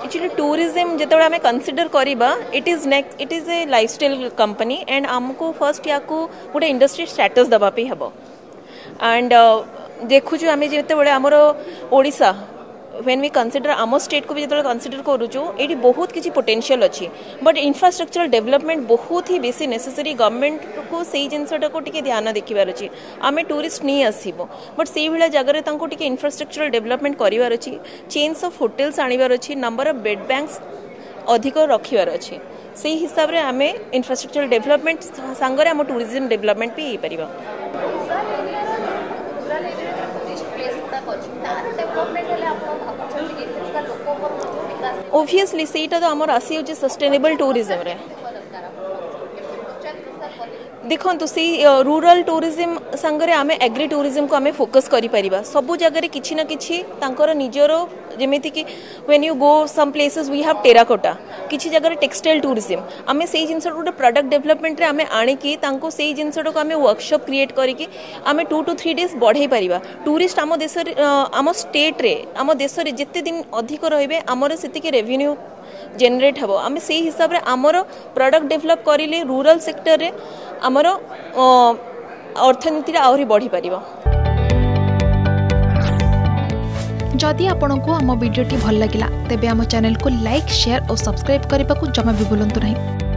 actually tourism जितेबले आम consider करवा it is next it is a lifestyle company and आमको first या को गोटे इंडस्ट्री स्टाटस देवाई हे एंड देखु ଆମେ ଯେତେବେଳେ ଆମର ଓଡ଼ିଶା व्वेन वी कनसीडर आम स्टेट को भी जो कनसीडर करुचु ये बहुत किसी पोटेनसीयल अच्छी बट इनफ्रास्ट्रक्चरल डेभलपमेंट बहुत ही बेस नेसेसरी गवर्नमेंट को सही जिनटा टे ध्यान देखार अच्छे आम टूरीस्ट नहीं आस बट से भाया जगार टे इनफ्रास्ट्रक्चरल डेभलपमेंट करार अच्छी चेन्स अफ होटेल्स आणवार अच्छी नंबर अफ बेड बैंक्स अधिक रखार अच्छे से हिसाब से आम इनफ्रास्ट्रक्चर डेभलपमेंट सांगे आम टूरीजम डेभलपमेंट भी हो पार ओभीयसली सेटा तो आम आसी सस्टेनेबल टूरीजम रे দেখুন রুরাল ট্যুরিজম সাংরে আমি এগ্রি ট্যুরিজম কু আমি ফোকস করে পারা সবু জায়গায় কিছু না কিছু তাঁর নিজের যেমিকি ওয়েন ইউ গো সম প্লেসেস উই হ্যাভ টেরাকোটা কিছু জায়গায় টেক্সটাইল ট্যুরিজম আমি সেই জিনিসটা গোটে প্রডক্ট ডেভেলপমেন্টে আমি আনিকি তাঁকু সেই জিনিসটাকে আমি ওয়ার্কশপ ক্রিয়েট করিকি আমি টু টু থ্রি ডেজ বড়াই পারা ট্যুরিস্ট আম দেশের আম স্টেট্রে আম দেশের যেতে দিন অধিক রহবে আমার সেতিকি রেভিনিউ জেনারেট হব আমি সেই হিসাবে আমার প্রডক্ট ডেভেলপ করলে রুরাল সেক্টরে ଆମର ଅର୍ଥନୀତିରେ ଆହୁରି ବଢ଼ିପାରିବ ଯଦି ଆପଣଙ୍କୁ ଆମ ଭିଡ଼ିଓଟି ଭଲ ଲାଗିଲା ତେବେ ଆମ ଚ୍ୟାନେଲକୁ ଲାଇକ୍ ସେୟାର ଓ ସବସ୍କ୍ରାଇବ୍ କରିବାକୁ ଜମା ବି ଭୁଲନ୍ତୁ ନାହିଁ